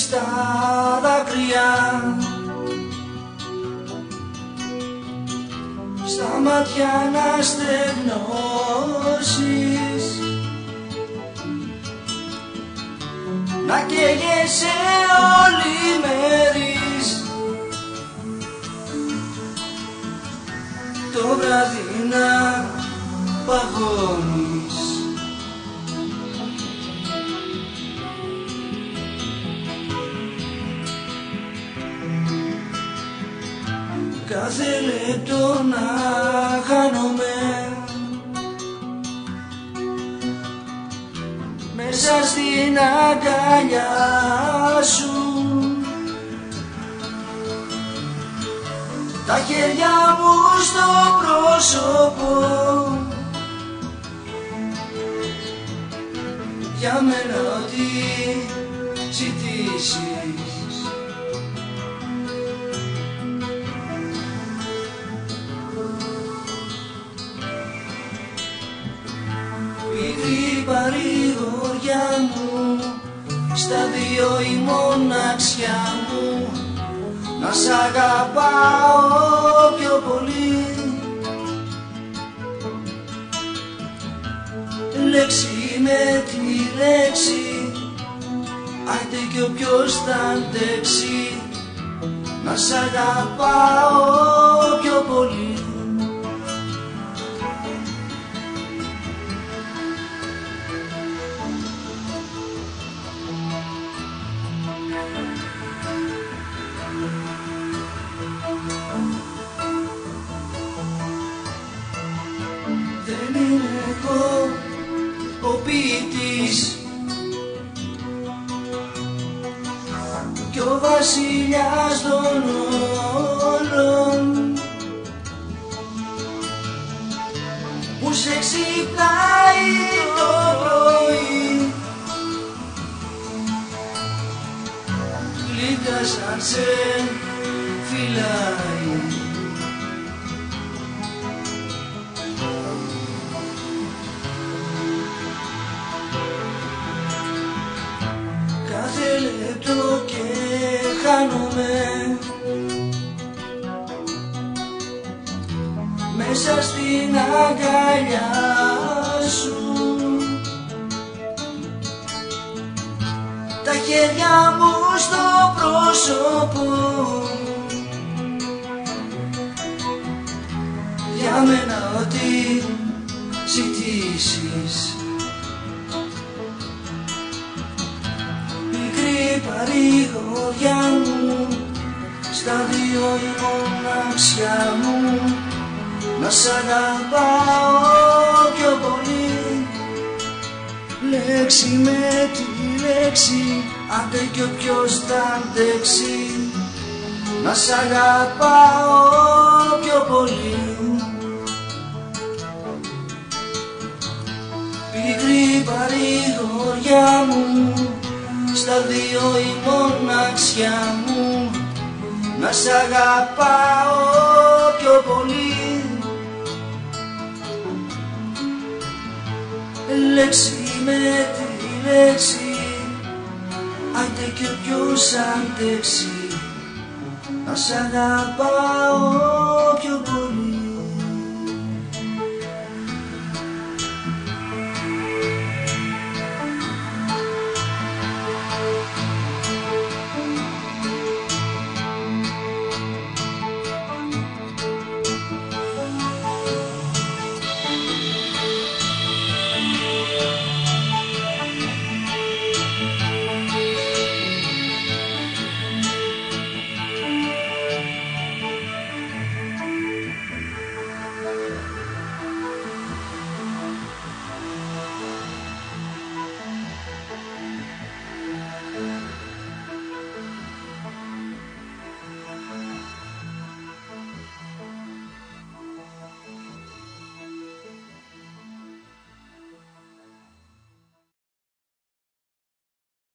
στα δάκρυα. Στα μάτια να στεγνώσεις. Να καίγεσαι όλη μέρης. Το βράδυ να παγώνεις κάθε λεπτό να χάνομαι. Μέσα στην αγκαλιά σου. Τα χέρια μου στο πρόσωπο στα δύο η μοναξιά μου. Να σ' αγαπάω πιο πολύ. Λέξη με τη λέξη άντε κι όποιος θα αντέξει. Να σ' αγαπάω και ο βασιλιάς των όλων. Που σε ξυπνάει το πρωί. Γλυκά σαν σε φυλάει. Κάθε λεπτό και χάνομαι. Μέσα στην αγκαλιά σου. Τα χέρια μου στο πρόσωπο. Για μένα ό,τι ζητήσεις. Μικρή παρηγοριά μου στα δύο η μοναξιά μου. Να σ' αγαπάω πιο πολύ. Λέξη με τη λέξη άντε κι όποιος θα αντέξει. Να σ' αγαπάω πιο πολύ. Πικρή παρηγοριά μου στα δύο η μοναξιά μου να σ' αγαπάω πιο πολύ. Λέξη με τη λέξη άντε και ποιος αντέξει να σ' αγαπάω